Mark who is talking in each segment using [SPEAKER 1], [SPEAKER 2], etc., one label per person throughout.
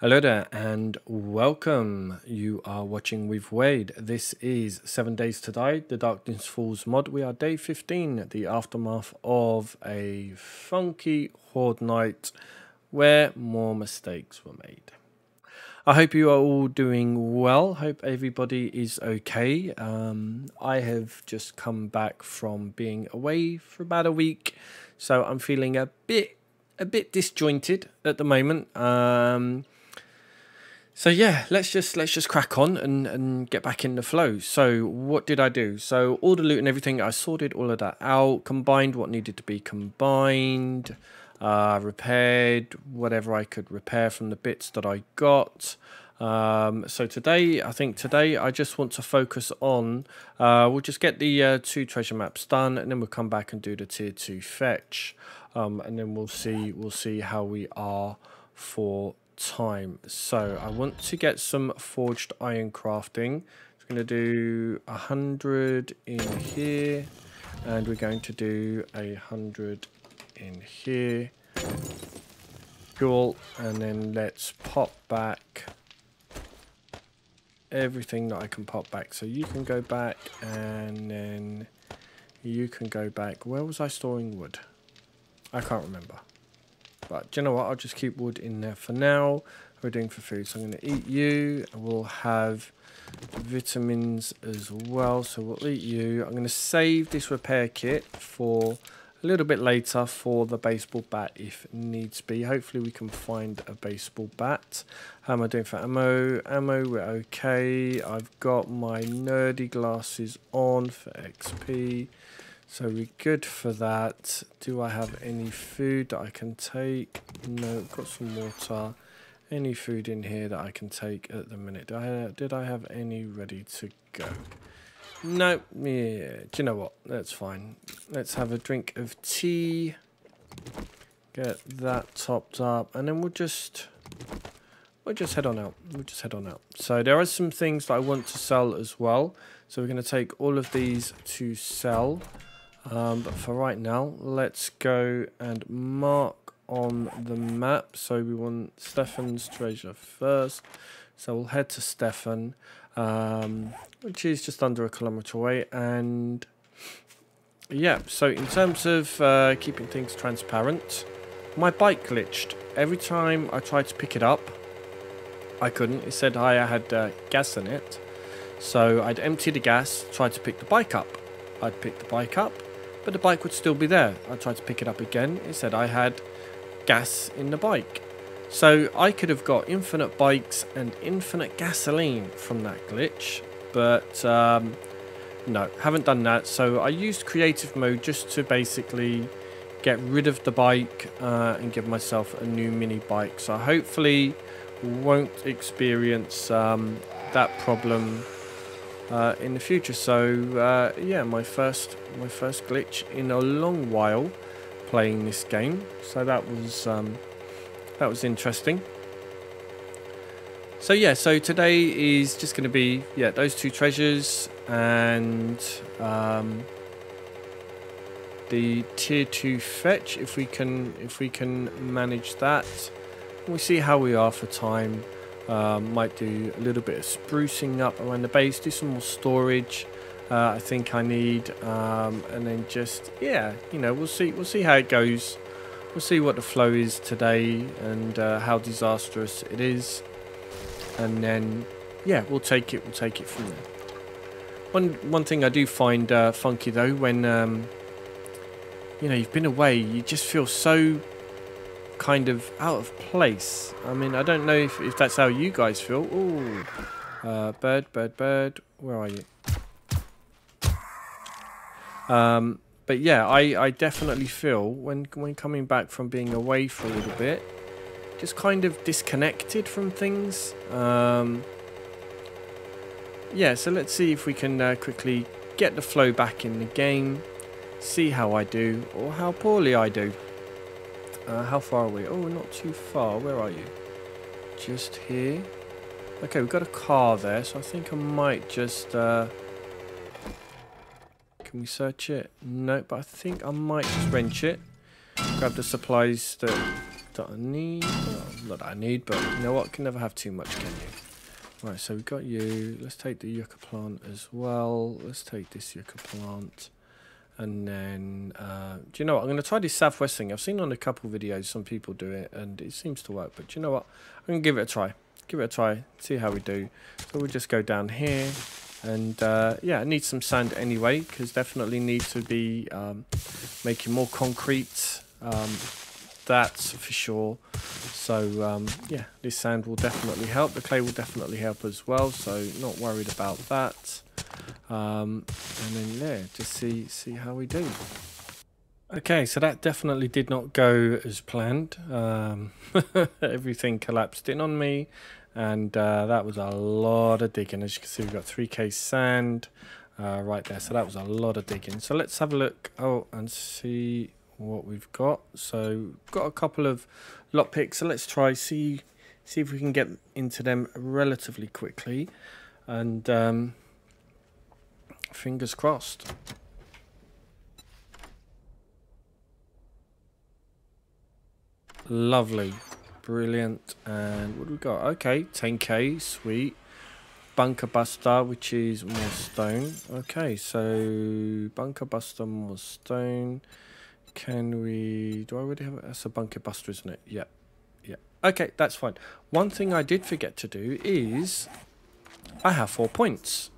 [SPEAKER 1] Hello there and welcome. You are watching with Wade. This is Seven Days to Die, the Darkness Falls mod. We are day 15, the aftermath of a funky Horde night where more mistakes were made. I hope you are all doing well. Hope everybody is okay. Um, I have just come back from being away for about a week, so I'm feeling a bit a bit disjointed at the moment. Um, so yeah, let's just let's just crack on and and get back in the flow. So what did I do? So all the loot and everything, I sorted all of that out, combined what needed to be combined, uh, repaired whatever I could repair from the bits that I got. Um, so today, I think today I just want to focus on, uh, we'll just get the uh, two treasure maps done and then we'll come back and do the tier two fetch. Um, and then we'll see, we'll see how we are for time. So I want to get some forged iron crafting. I'm going to do a hundred in here, and we're going to do a hundred in here. Cool, and then let's pop back everything that I can pop back. So you can go back, and then you can go back. Where was I storing wood? I can't remember. But do you know what? I'll just keep wood in there for now. We're doing for food. So I'm going to eat you. We'll have vitamins as well. So we'll eat you. I'm going to save this repair kit for a little bit later for the baseball bat if needs be. Hopefully we can find a baseball bat. How am I doing for ammo? Ammo, we're okay. I've got my nerdy glasses on for XP. So we're good for that. Do I have any food that I can take? No, got some water. Any food in here that I can take at the minute? Did I have, did I have any ready to go? No, yeah. Do you know what? That's fine. Let's have a drink of tea. Get that topped up, and then we'll just we'll just head on out. We'll just head on out. So there are some things that I want to sell as well. So we're going to take all of these to sell. Um, but for right now, let's go and mark on the map. So we want Stefan's treasure first. So we'll head to Stefan, um, which is just under a kilometer away. And yeah, so in terms of uh, keeping things transparent, my bike glitched. Every time I tried to pick it up, I couldn't. It said I had uh, gas in it. So I'd empty the gas, tried to pick the bike up. I'd pick the bike up, but the bike would still be there. I tried to pick it up again. It said I had gas in the bike. So I could have got infinite bikes and infinite gasoline from that glitch, but um, no, haven't done that. So I used creative mode just to basically get rid of the bike uh, and give myself a new mini bike. So hopefully won't experience um, that problem uh, in the future. So uh, yeah, my first my first glitch in a long while playing this game. So that was um, that was interesting. So yeah, so today is just going to be yeah those two treasures and um, the tier two fetch if we can if we can manage that. We'll see how we are for time. Um, might do a little bit of sprucing up around the base, do some more storage. Uh, I think I need, um, and then just yeah, you know, we'll see. We'll see how it goes. We'll see what the flow is today and uh, how disastrous it is, and then yeah, we'll take it. We'll take it from there. One one thing I do find uh, funky though, when um, you know you've been away, you just feel so kind of out of place. I mean, I don't know if, if that's how you guys feel. Ooh. Uh, bird, bird, bird. Where are you? Um, but yeah, I, I definitely feel when, when coming back from being away for a little bit, just kind of disconnected from things. Um, yeah, so let's see if we can uh, quickly get the flow back in the game, see how I do, or how poorly I do. Uh, how far are we? Oh, not too far. Where are you? Just here. Okay, we've got a car there, so I think I might just... Uh... Can we search it? No, but I think I might just wrench it. Grab the supplies that that I need. Well, not that I need, but you know what? Can never have too much, can you? Right, so we've got you. Let's take the yucca plant as well. Let's take this yucca plant. And then, uh, do you know what? I'm going to try this southwest thing. I've seen on a couple videos some people do it, and it seems to work. But do you know what? I'm going to give it a try. Give it a try. See how we do. So we'll just go down here. And, uh, yeah, I need some sand anyway, because definitely need to be um, making more concrete. Um, that's for sure. So, um, yeah, this sand will definitely help. The clay will definitely help as well. So, not worried about that. Um, and then yeah, just see see how we do. Okay, so that definitely did not go as planned. Um, everything collapsed in on me, and uh, that was a lot of digging. As you can see, we've got 3k sand uh, right there, so that was a lot of digging. So let's have a look oh, and see what we've got. So got a couple of lock picks, so let's try see see if we can get into them relatively quickly. And um, Fingers crossed. Lovely. Brilliant. And what do we got? Okay, 10k. Sweet. Bunker Buster, which is more stone. Okay, so Bunker Buster, more stone. Can we... Do I already have... That's a Bunker Buster, isn't it? Yeah. Yeah. Okay, that's fine. One thing I did forget to do is... I have four points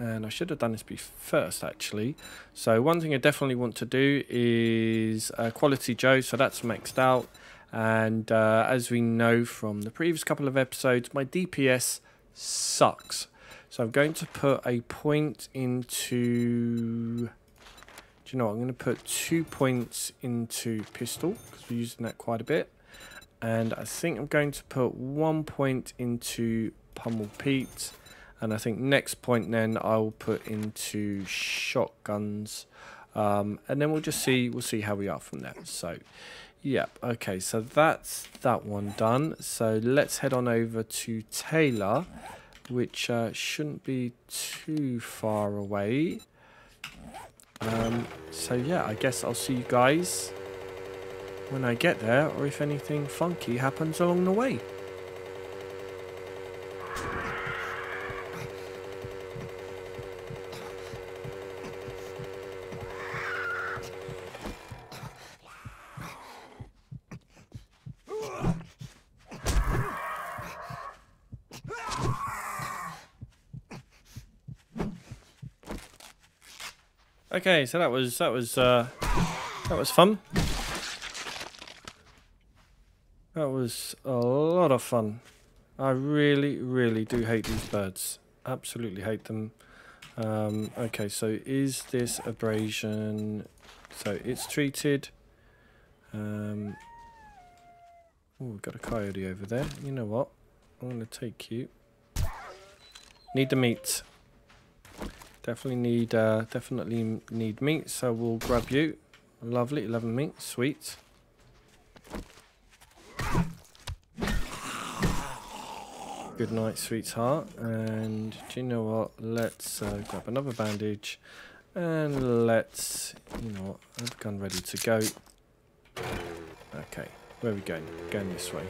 [SPEAKER 1] and I should have done this first actually. So one thing I definitely want to do is uh, Quality Joe, so that's maxed out. And uh, as we know from the previous couple of episodes, my DPS sucks. So I'm going to put a point into... Do you know what? I'm going to put two points into pistol, because we're using that quite a bit. And I think I'm going to put one point into Pummel Pete and I think next point then I'll put into shotguns. Um, and then we'll just see, we'll see how we are from there. So, yep. Okay, so that's that one done. So let's head on over to Taylor, which uh, shouldn't be too far away. Um, so yeah, I guess I'll see you guys when I get there, or if anything funky happens along the way. Okay, so that was that was uh, that was fun. That was a lot of fun. I really, really do hate these birds. Absolutely hate them. Um, okay, so is this abrasion? So it's treated. Um, oh, we've got a coyote over there. You know what? I'm going to take you. Need the meat. Definitely need uh, definitely need meat, so we'll grab you. Lovely, 11 meat, sweet. Good night, sweetheart. And do you know what? Let's uh, grab another bandage. And let's, you know what, I've gun ready to go. Okay, where are we going? Going this way.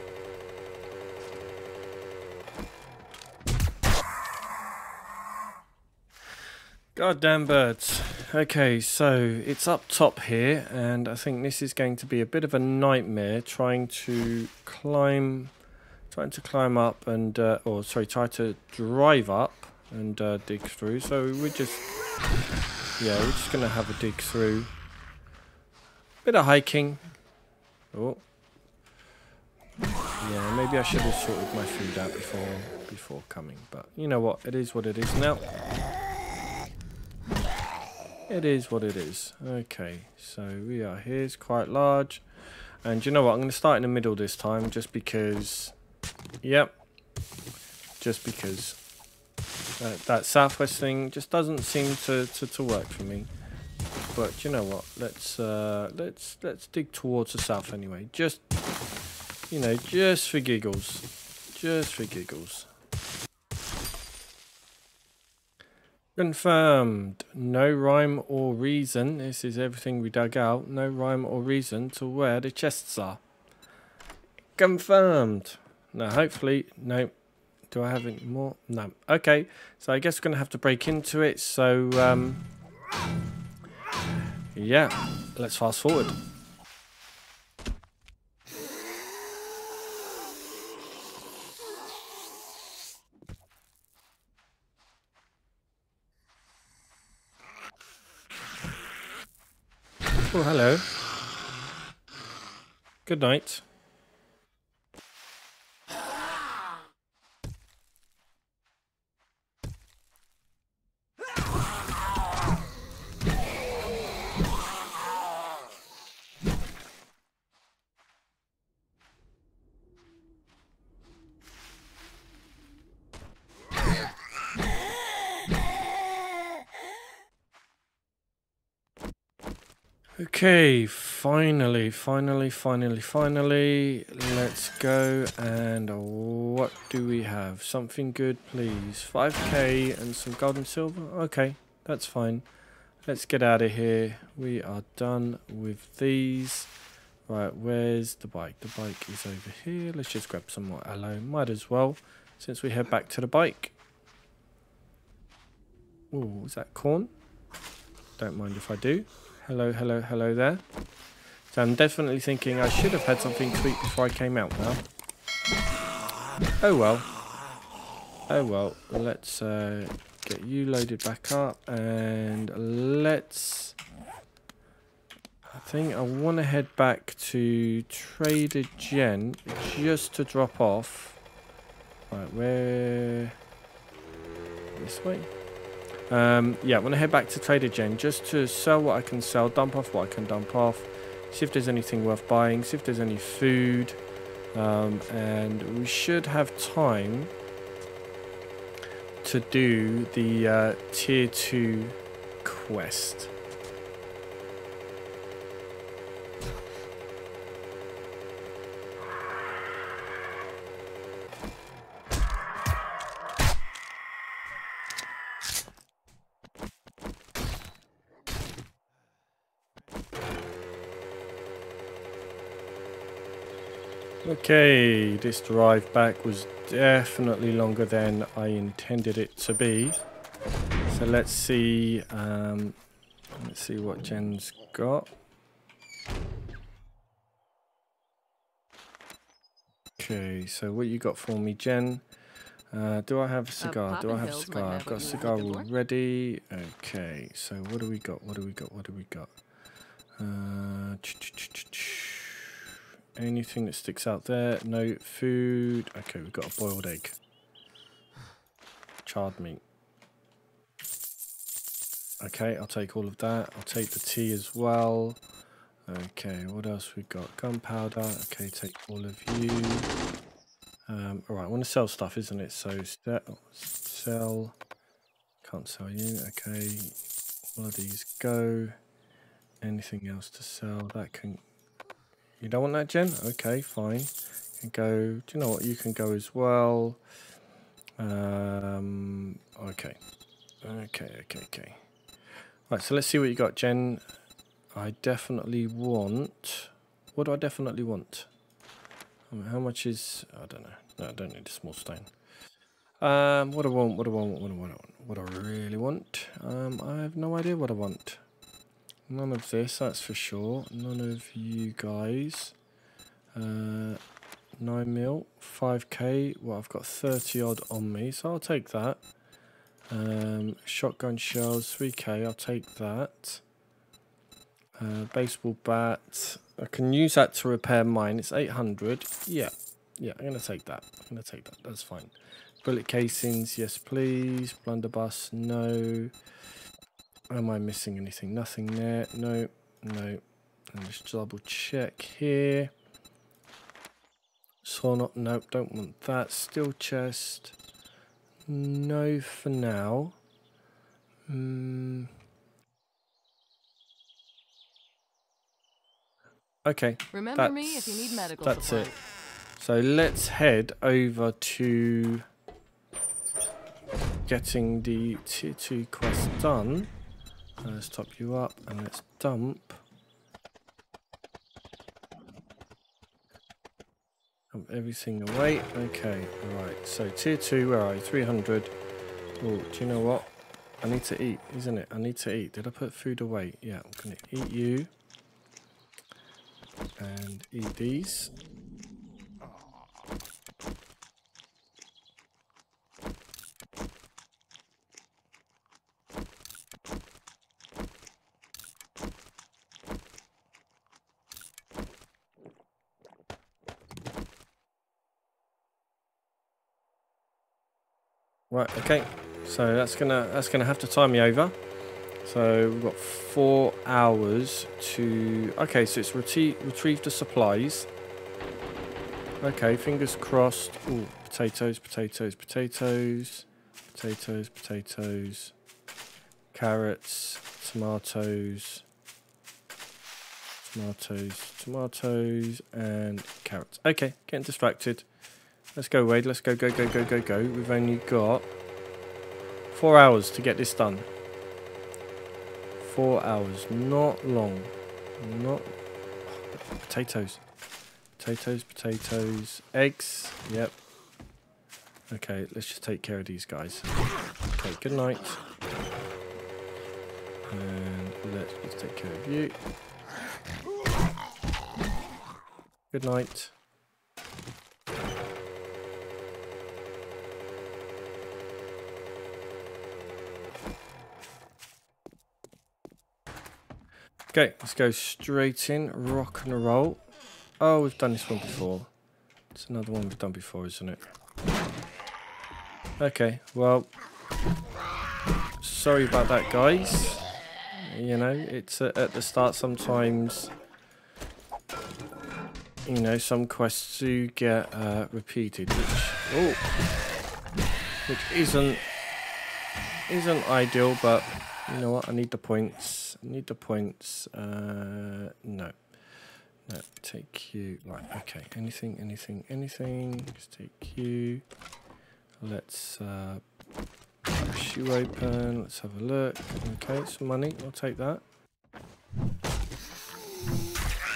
[SPEAKER 1] Goddamn birds. Okay, so it's up top here, and I think this is going to be a bit of a nightmare trying to climb, trying to climb up and, uh, or sorry, try to drive up and uh, dig through. So we're just, yeah, we're just going to have a dig through. Bit of hiking. Oh. Yeah, maybe I should have sorted my food out before before coming, but you know what? It is what it is now. It is what it is. Okay, so we are here. It's quite large. And you know what? I'm going to start in the middle this time just because... Yep. Just because that, that southwest thing just doesn't seem to, to, to work for me. But you know what? Let's uh, let's let's dig towards the south anyway. Just you know, just for giggles. Just for giggles. Confirmed. No rhyme or reason. This is everything we dug out. No rhyme or reason to where the chests are. confirmed. Now, hopefully, no. Do I have any more? No. Okay, so I guess we're going to have to break into it. So, um, yeah, let's fast forward. Oh, hello. Good night. Okay, finally, finally, finally, finally. Let's go. And what do we have? Something good, please. 5k and some gold and silver? Okay, that's fine. Let's get out of here. We are done with these. Right, where's the bike? The bike is over here. Let's just grab some more aloe. Might as well, since we head back to the bike. Oh, is that corn? Don't mind if I do. Hello, hello, hello there. So I'm definitely thinking I should have had something eat before I came out now. Oh well. Oh well. Let's uh, get you loaded back up and let's... I think I want to head back to Trader Jen just to drop off. Right, where... This way? Um, yeah, I'm going to head back to Trader Jen just to sell what I can sell, dump off what I can dump off, see if there's anything worth buying, see if there's any food, um, and we should have time to do the uh, tier 2 quest. Okay, this drive back was definitely longer than I intended it to be. So let's see, um, let's see what Jen's got. Okay, so what you got for me, Jen? Uh, do I have a cigar? Uh, do I have a cigar? I've got a cigar already. Okay, so what do we got? What do we got? What do we got? Uh, ch -ch -ch Anything that sticks out there? No food. Okay, we've got a boiled egg. Charred meat. Okay, I'll take all of that. I'll take the tea as well. Okay, what else we got? Gunpowder. Okay, take all of you. Um, all right, I want to sell stuff, isn't it? So sell. Can't sell you. Okay, all of these go. Anything else to sell? That can you don't want that, Jen? Okay, fine. You can go. Do you know what? You can go as well. Um, okay. Okay, okay, okay. Right, so let's see what you got, Jen. I definitely want... What do I definitely want? How much is... I don't know. No, I don't need a small stone. Um, what do I want, what do I want, what do I want, what do I really want? Um, I have no idea what I want. None of this, that's for sure. None of you guys. Uh, 9 mil, 5k. Well, I've got 30 odd on me, so I'll take that. Um, shotgun shells, 3k, I'll take that. Uh, baseball bat. I can use that to repair mine. It's 800. Yeah, yeah, I'm going to take that. I'm going to take that. That's fine. Bullet casings, yes please. Blunderbuss, no. Am I missing anything? Nothing there. No, no. And just double check here. Saw not. Nope, don't want that. Steel chest. No for now. Mm. Okay.
[SPEAKER 2] Remember me if you need medical
[SPEAKER 1] That's support. it. So let's head over to getting the tier 2 quest done. Let's top you up and let's dump. Um, everything away. Okay, alright. So tier 2, where are you? 300. Oh, do you know what? I need to eat, isn't it? I need to eat. Did I put food away? Yeah, I'm going to eat you. And eat these. Right, okay. So that's gonna that's gonna have to time me over. So we've got four hours to okay, so it's retrieve retrieve the supplies. Okay, fingers crossed. Ooh, potatoes, potatoes, potatoes, potatoes, potatoes, carrots, tomatoes, tomatoes, tomatoes, and carrots. Okay, getting distracted. Let's go, Wade. Let's go, go, go, go, go, go. We've only got four hours to get this done. Four hours. Not long. Not... Potatoes. Potatoes, potatoes. Eggs. Yep. Okay, let's just take care of these guys. Okay, good night. And let's just take care of you. Good night. Okay, let's go straight in, rock and roll. Oh, we've done this one before. It's another one we've done before, isn't it? Okay, well, sorry about that, guys. You know, it's uh, at the start sometimes, you know, some quests do get uh, repeated, which, oh, which isn't, isn't ideal, but you know what, I need the points need the points. Uh, no. No, take you. Right, okay. Anything, anything, anything. Just take you. Let's uh, push you open. Let's have a look. Okay, some money. I'll take that.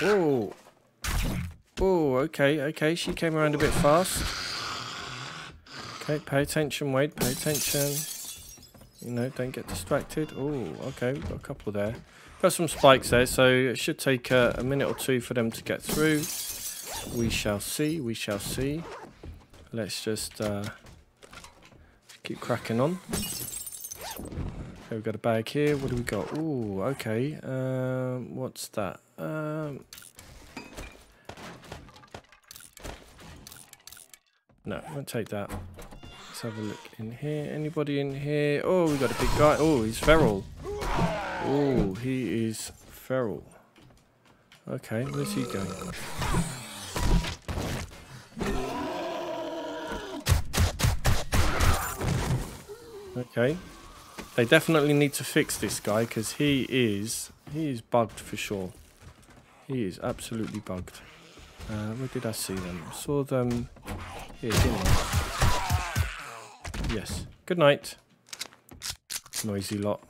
[SPEAKER 1] Oh. Oh, okay, okay. She came around a bit fast. Okay, pay attention, Wade. Pay attention. You know, don't get distracted. Oh, okay, we've got a couple there. Got some spikes there, so it should take uh, a minute or two for them to get through. We shall see, we shall see. Let's just uh, keep cracking on. Okay, we've got a bag here. What do we got? Oh, okay. Um, what's that? Um, no, I won't take that have a look in here. Anybody in here? Oh, we got a big guy. Oh, he's feral. Oh, he is feral. Okay, where's he going? Okay. They definitely need to fix this guy because he is he is bugged for sure. He is absolutely bugged. Uh, where did I see them? Saw them here, didn't I? Yes. Good night. Noisy lot.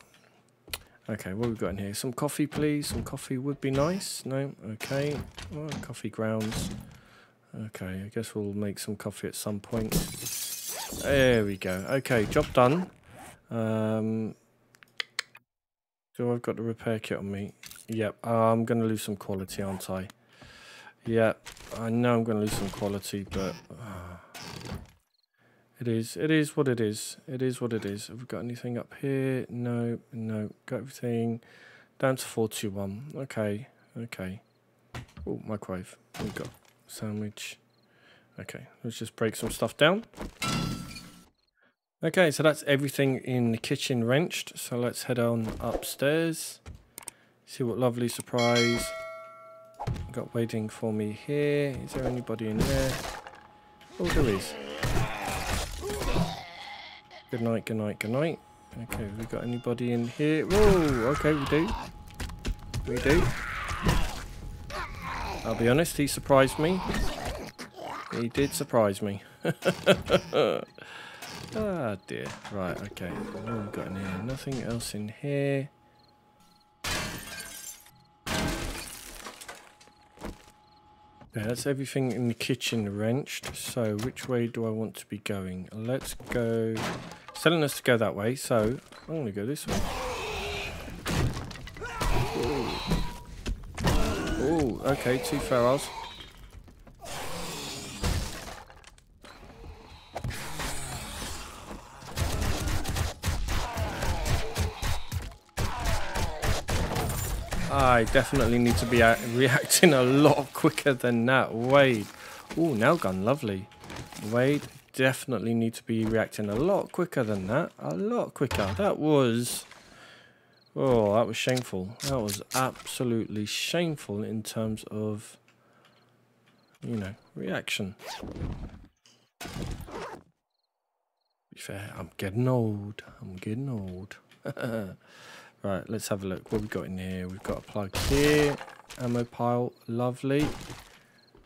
[SPEAKER 1] Okay, what have we got in here? Some coffee, please. Some coffee would be nice. No? Okay. Oh, coffee grounds. Okay, I guess we'll make some coffee at some point. There we go. Okay, job done. Um, so I've got the repair kit on me. Yep, I'm going to lose some quality, aren't I? Yep, I know I'm going to lose some quality, but... Uh, it is. It is what it is. It is what it is. Have we got anything up here? No, no. Got everything down to 421. Okay, okay. Oh, microwave. We've got sandwich. Okay, let's just break some stuff down. Okay, so that's everything in the kitchen wrenched. So let's head on upstairs. See what lovely surprise got waiting for me here. Is there anybody in there? Oh, there is. Good night, good night, good night. Okay, we got anybody in here? Whoa, okay, we do. We do. I'll be honest, he surprised me. He did surprise me. ah, dear. Right, okay. What have we got in here? Nothing else in here. Yeah, that's everything in the kitchen wrenched. So which way do I want to be going? Let's go... Telling us to go that way, so I'm going to go this way. Oh, okay, two pharaohs. I definitely need to be reacting a lot quicker than that. Wade. Oh, nail gun, lovely. Wade, definitely need to be reacting a lot quicker than that. A lot quicker. That was... Oh, that was shameful. That was absolutely shameful in terms of, you know, reaction. Be fair, I'm getting old. I'm getting old. Right, let's have a look. What we got in here? We've got a plug here. Ammo pile, lovely.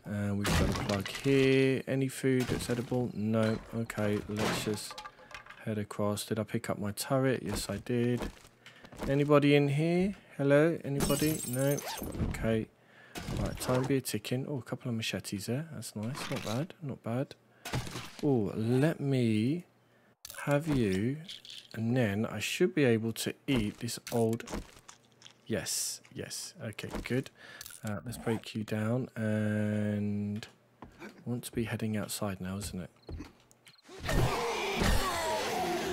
[SPEAKER 1] And we've got a plug here. Any food that's edible? No. Okay, let's just head across. Did I pick up my turret? Yes, I did. Anybody in here? Hello? Anybody? No. Okay. Right, time be ticking. Oh, a couple of machetes there. That's nice. Not bad. Not bad. Oh, let me have you and then I should be able to eat this old... Yes, yes. Okay, good. Uh, let's break you down. And I want to be heading outside now, isn't it?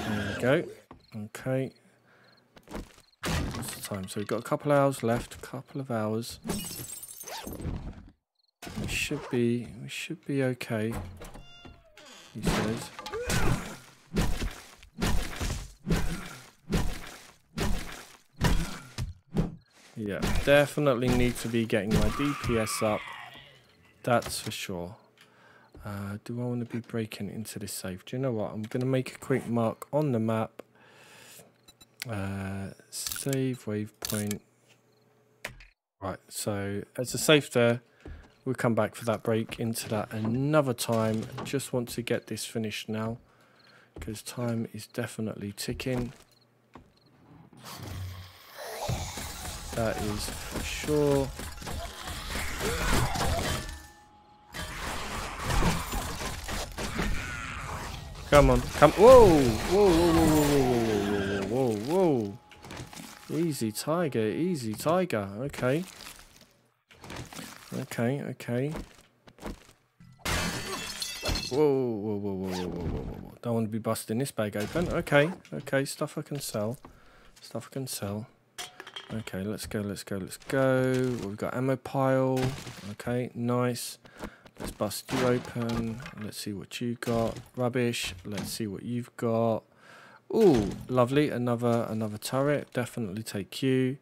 [SPEAKER 1] There we go. Okay. What's the time? So we've got a couple hours left. A couple of hours. We should be... We should be okay. He says. Yeah, definitely need to be getting my DPS up. That's for sure. Uh, do I want to be breaking into this safe? Do you know what? I'm going to make a quick mark on the map. Uh, save waypoint. Right, so as a safe there. We'll come back for that break into that another time. Just want to get this finished now because time is definitely ticking. That is for sure. Come on, come. Whoa! Whoa, whoa, whoa, whoa, whoa, whoa, whoa, whoa. Easy, tiger, easy, tiger. Okay. Okay, okay. Whoa, whoa, whoa, whoa, whoa, whoa, whoa, whoa. Don't want to be busting this bag open. Okay, okay, stuff I can sell. Stuff I can sell. Okay, let's go, let's go, let's go. We've got ammo pile. Okay, nice. Let's bust you open. Let's see what you got. Rubbish. Let's see what you've got. Ooh, lovely. Another another turret. Definitely take you.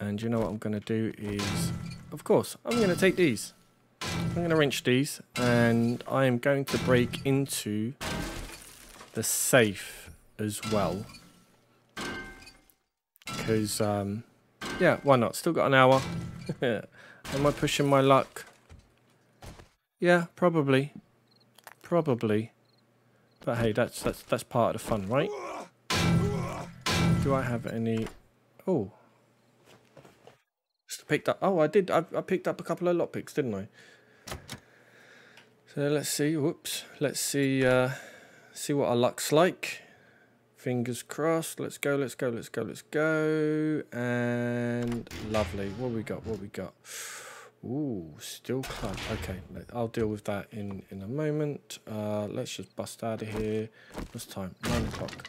[SPEAKER 1] And you know what I'm going to do is, of course, I'm going to take these. I'm going to wrench these. And I am going to break into the safe as well. Because um, yeah, why not? Still got an hour. Am I pushing my luck? Yeah, probably. Probably. But hey, that's that's that's part of the fun, right? Do I have any... Oh. Just picked up... Oh, I did. I, I picked up a couple of lockpicks, didn't I? So let's see. Whoops. Let's see... Uh, see what our luck's like. Fingers crossed. Let's go, let's go, let's go, let's go. And lovely. What we got? What we got? Ooh, steel club. Okay, I'll deal with that in, in a moment. Uh, let's just bust out of here. What's time? 9 o'clock.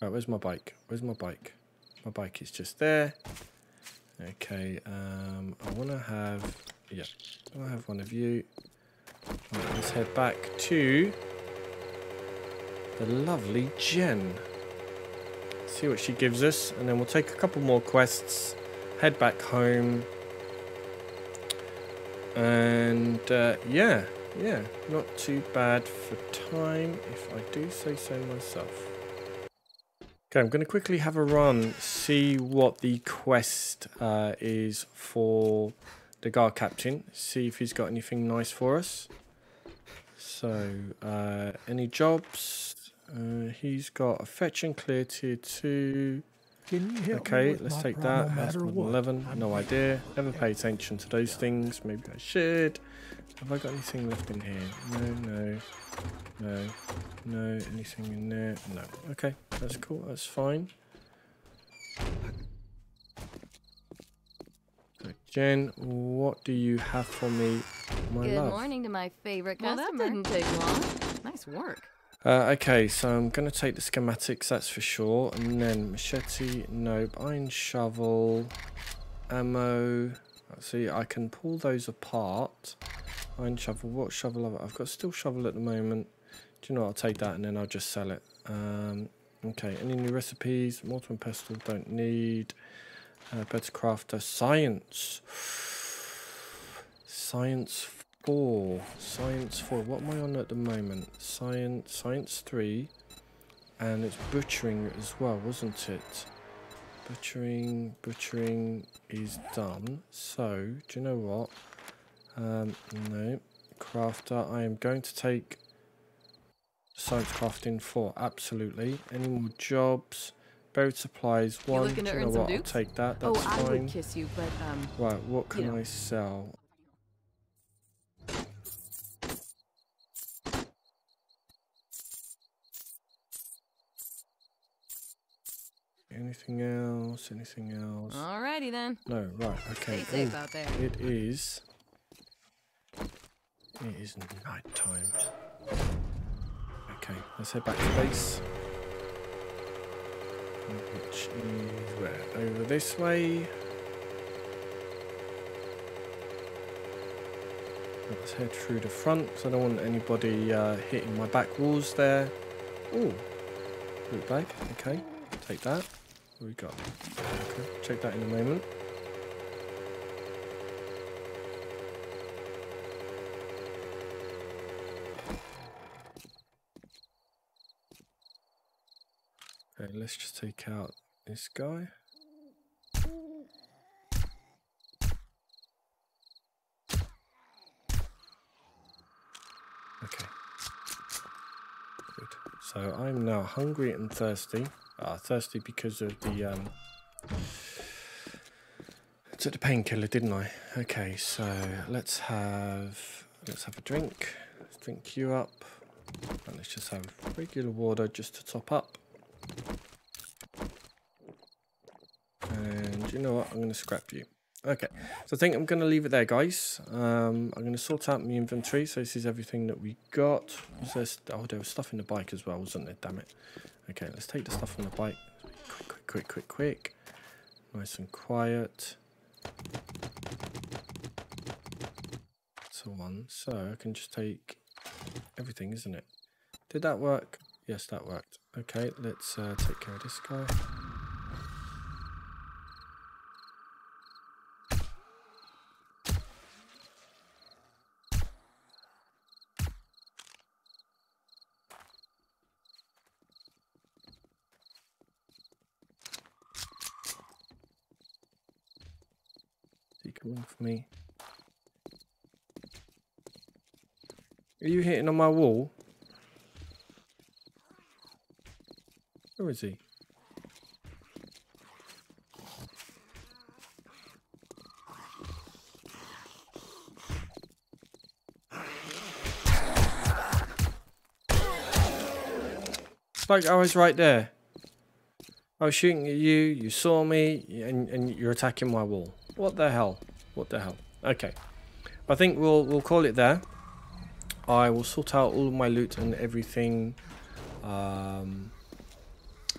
[SPEAKER 1] Right, where's my bike? Where's my bike? My bike is just there. Okay, um, I want to have... Yeah, I have one of you. Right, let's head back to the lovely Jen. See what she gives us, and then we'll take a couple more quests, head back home, and uh, yeah, yeah, not too bad for time, if I do say so myself. Okay, I'm going to quickly have a run, see what the quest uh, is for the guard captain, see if he's got anything nice for us. So, uh, any jobs? Uh, he's got a fetch and clear tier 2.
[SPEAKER 3] Can you help
[SPEAKER 1] Okay, let's take that.
[SPEAKER 3] no
[SPEAKER 1] House
[SPEAKER 3] what?
[SPEAKER 1] 11.
[SPEAKER 3] I'm
[SPEAKER 1] No idea. Never pay attention to those things. Maybe I should. Have I got anything left in here? No, no, no, no. Anything in there? No. Okay, that's cool. That's fine. Jen, what do you have for me, my
[SPEAKER 2] Good
[SPEAKER 1] love?
[SPEAKER 2] morning to my favorite
[SPEAKER 4] Well, that didn't take long. Nice work.
[SPEAKER 1] Uh, okay, so I'm going to take the schematics, that's for sure. And then machete, nope. Iron shovel, ammo. Let's see, I can pull those apart. Iron shovel, what shovel have I? I've got steel shovel at the moment. Do you know what? I'll take that and then I'll just sell it. Um, okay, any new recipes? Mortar and pestle, don't need. Uh, better crafter, science. Science 4. Science 4. What am I on at the moment? Science Science 3. And it's butchering as well, wasn't it? Butchering, butchering is done. So, do you know what? Um, no. Crafter, I am going to take science crafting 4. Absolutely. Any more jobs? Buried supplies 1.
[SPEAKER 4] looking
[SPEAKER 1] Do
[SPEAKER 4] to
[SPEAKER 1] you
[SPEAKER 4] earn
[SPEAKER 1] know
[SPEAKER 4] some
[SPEAKER 1] what? I'll take that.
[SPEAKER 4] oh,
[SPEAKER 1] That's
[SPEAKER 4] I
[SPEAKER 1] fine.
[SPEAKER 4] would kiss you, but um,
[SPEAKER 1] Right, what can
[SPEAKER 4] know.
[SPEAKER 1] I sell? Anything else? Anything else?
[SPEAKER 4] alrighty then.
[SPEAKER 1] No, right, okay.
[SPEAKER 4] Stay safe
[SPEAKER 1] Ooh,
[SPEAKER 4] out there.
[SPEAKER 1] it is. It is night time. Okay, let's head back to base. Which is where? Over this way. Let's head through the front 'cause I don't want anybody uh, hitting my back walls there. Oh, loot bag. Okay, take that. What we got? Okay, check that in a moment. Take out this guy. Okay. Good. So I'm now hungry and thirsty. Ah, thirsty because of the um. Took the painkiller, didn't I? Okay, so let's have let's have a drink. Let's drink you up, and let's just have regular water just to top up. And you know what? I'm going to scrap you. Okay, so I think I'm going to leave it there, guys. Um, I'm going to sort out my inventory. So this is everything that we got. There oh, there was stuff in the bike as well, wasn't there? Damn it. Okay, let's take the stuff on the bike. Quick, quick, quick, quick, quick. Nice and quiet. So on. So I can just take everything, isn't it? Did that work? Yes, that worked. Okay, let's uh, take care of this guy. He for me? Are you hitting on my wall? Where is he? Like I was right there. I was shooting at you, you saw me, and, and you're attacking my wall. What the hell? What the hell? Okay. I think we'll we'll call it there. I will sort out all my loot and everything. Um,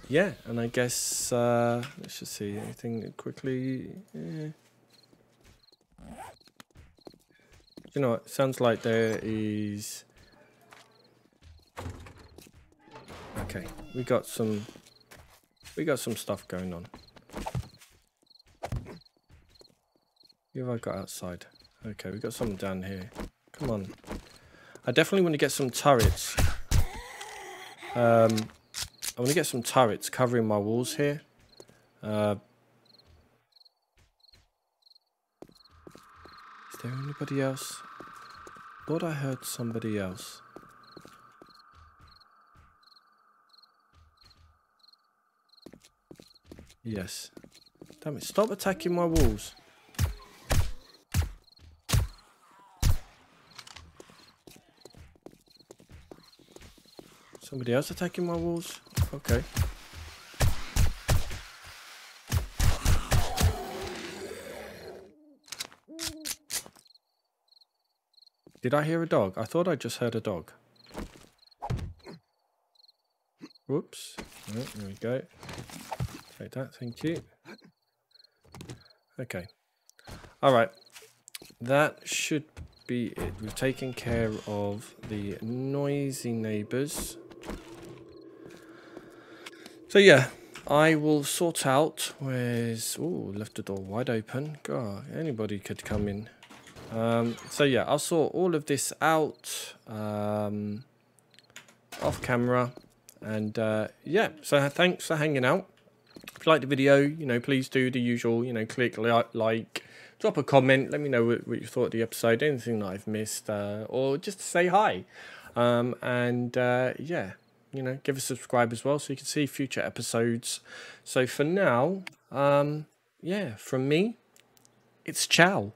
[SPEAKER 1] yeah, and I guess uh, let's just see anything quickly. Yeah. You know, it sounds like there is. Okay, we got some. We got some stuff going on. Have I got outside? Okay, we've got some down here. Come on. I definitely want to get some turrets. Um, I want to get some turrets covering my walls here. Uh, is there anybody else? Thought I heard somebody else. Yes. Damn it, stop attacking my walls. Somebody else attacking my walls? Okay. Did I hear a dog? I thought I just heard a dog. Whoops. Oh, there we go. Take that, thank you. Okay. Alright. That should be it. We've taken care of the noisy neighbours. So yeah, I will sort out where's... Oh, left the door wide open. God, anybody could come in. Um, so yeah, I'll sort all of this out um, off camera. And uh, yeah, so thanks for hanging out. If you like the video, you know, please do the usual, you know, click li like, drop a comment, let me know what, what, you thought of the episode, anything that I've missed, uh, or just say hi. Um, and uh, yeah, you know, give a subscribe as well so you can see future episodes. So for now, um, yeah, from me, it's ciao.